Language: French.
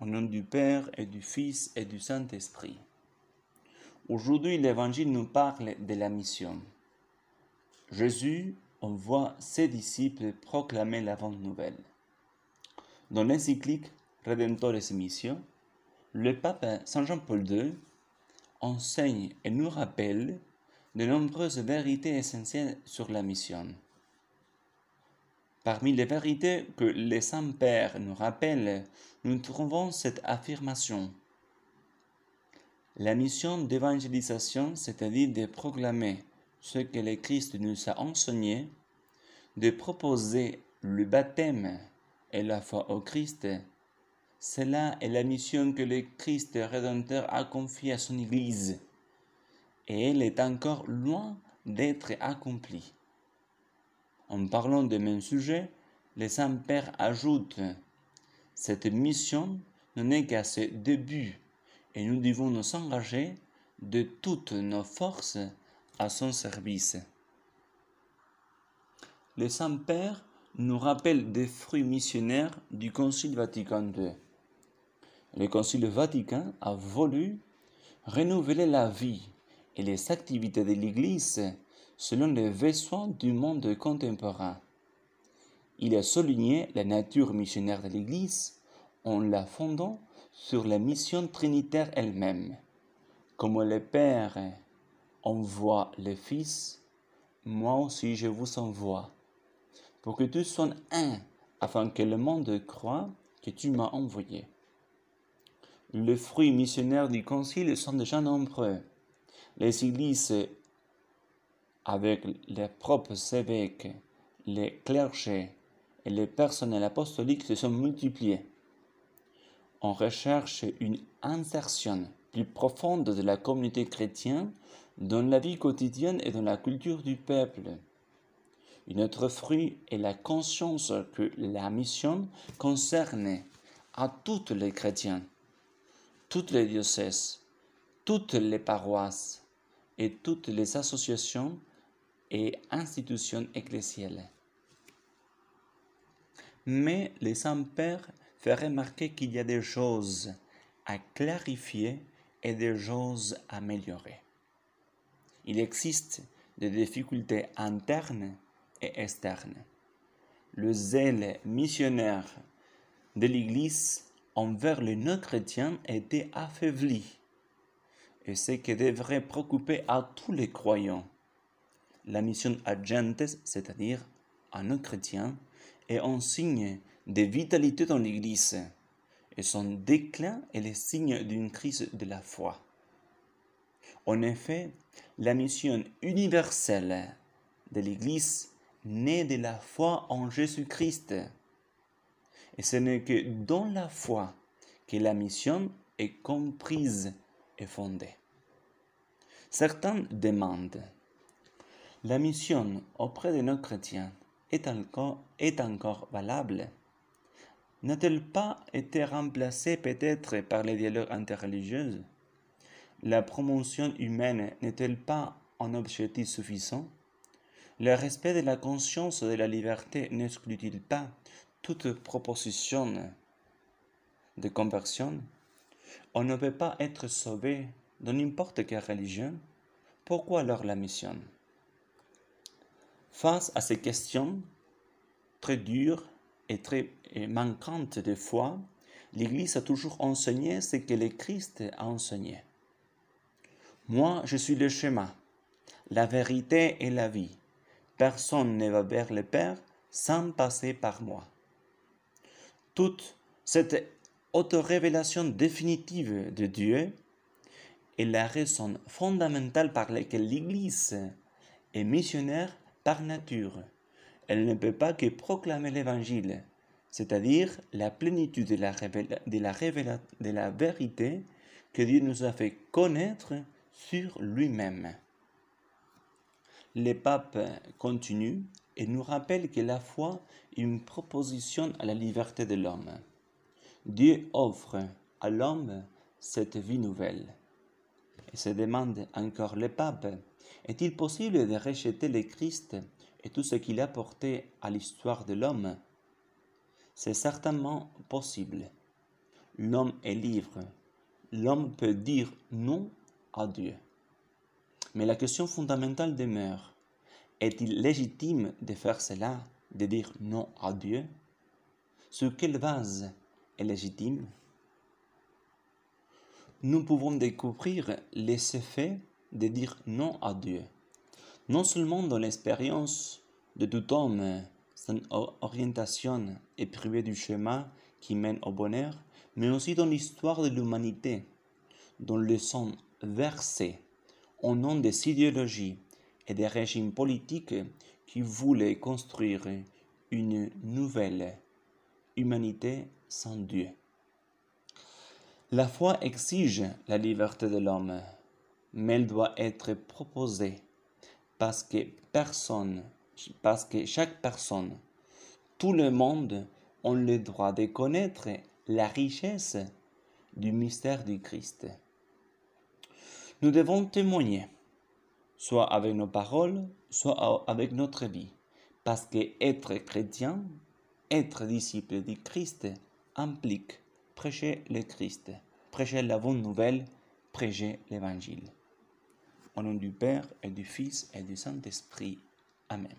Au nom du Père et du Fils et du Saint-Esprit. Aujourd'hui, l'Évangile nous parle de la mission. Jésus envoie ses disciples proclamer la bonne nouvelle. Dans l'encyclique Redemptoris Missio, le pape Saint Jean-Paul II enseigne et nous rappelle de nombreuses vérités essentielles sur la mission. Parmi les vérités que les saints pères nous rappellent, nous trouvons cette affirmation. La mission d'évangélisation, c'est-à-dire de proclamer ce que le Christ nous a enseigné, de proposer le baptême et la foi au Christ, cela est la mission que le Christ Rédempteur a confiée à son Église, et elle est encore loin d'être accomplie. En parlant de même sujet, les pères ajoutent Cette mission n'est qu'à ce début et nous devons nous engager de toutes nos forces à son service. Les saints pères nous rappellent des fruits missionnaires du Concile Vatican II. Le Concile Vatican a voulu renouveler la vie et les activités de l'Église selon les besoins du monde contemporain. Il a souligné la nature missionnaire de l'Église en la fondant sur la mission trinitaire elle-même. Comme le Père envoie le Fils, moi aussi je vous envoie, pour que tous soient un, afin que le monde croie que tu m'as envoyé. Les fruits missionnaires du Concile sont déjà nombreux. Les églises avec les propres évêques, les clergés et les personnels apostoliques se sont multipliés. On recherche une insertion plus profonde de la communauté chrétienne dans la vie quotidienne et dans la culture du peuple. Un autre fruit est la conscience que la mission concerne à toutes les chrétiens, toutes les diocèses, toutes les paroisses et toutes les associations et institutions ecclésiales. Mais les saints-pères fait remarquer qu'il y a des choses à clarifier et des choses à améliorer. Il existe des difficultés internes et externes. Le zèle missionnaire de l'Église envers les non-chrétiens était affaibli, et ce qui devrait préoccuper à tous les croyants la mission agentes, c'est-à-dire à nos chrétiens, est un signe de vitalité dans l'Église, et son déclin est le signe d'une crise de la foi. En effet, la mission universelle de l'Église naît de la foi en Jésus-Christ. Et ce n'est que dans la foi que la mission est comprise et fondée. Certains demandent la mission auprès de nos chrétiens est encore, valable. N'a-t-elle pas été remplacée peut-être par les dialogues interreligieux La promotion humaine n'est-elle pas un objectif suffisant? Le respect de la conscience et de la liberté n'exclut-il pas toute proposition de conversion? On ne peut pas être sauvé dans n'importe quelle religion. Pourquoi alors la mission? Face à ces questions très dures et très manquantes de foi, l'Église a toujours enseigné ce que le Christ a enseigné. Moi, je suis le chemin, la vérité et la vie. Personne ne va vers le Père sans passer par moi. Toute cette auto-révélation définitive de Dieu est la raison fondamentale par laquelle l'Église est missionnaire par nature. Elle ne peut pas que proclamer l'Évangile, c'est-à-dire la plénitude de la, vérité que Dieu nous a fait connaître sur lui-même. Le pape continue et nous rappelle que la foi est une proposition à la liberté de l'homme. Dieu offre à l'homme cette vie nouvelle. Et se demande encore le pape est-il possible de rejeter le Christ et tout ce qu'il a apporté à l'histoire de l'homme? C'est certainement possible. l'homme est libre. L'homme peut dire non à Dieu. Mais la question fondamentale demeure. Est-il légitime de faire cela, de dire non à Dieu? Sur quelle base est légitime? Nous pouvons découvrir les effets de dire non à Dieu, non seulement dans l'expérience de tout homme, son orientation est privée du chemin qui mène au bonheur, mais aussi dans l'histoire de l'humanité, dont le sang versé au nom des idéologies et des régimes politiques qui voulaient construire une nouvelle humanité sans Dieu. La foi exige la liberté de l'homme, mais elle doit être proposée parce que personne, parce que chaque personne, tout le monde ont le droit de connaître la richesse du mystère du Christ. Nous devons témoigner, soit avec nos paroles, soit avec notre vie, parce que être chrétien, être disciple du Christ, implique prêcher le Christ, prêcher la bonne nouvelle, prêcher l'Évangile. Au nom du Père et du Fils et du Saint-Esprit. Amen.